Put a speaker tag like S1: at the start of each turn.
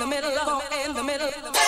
S1: the middle, low in the middle.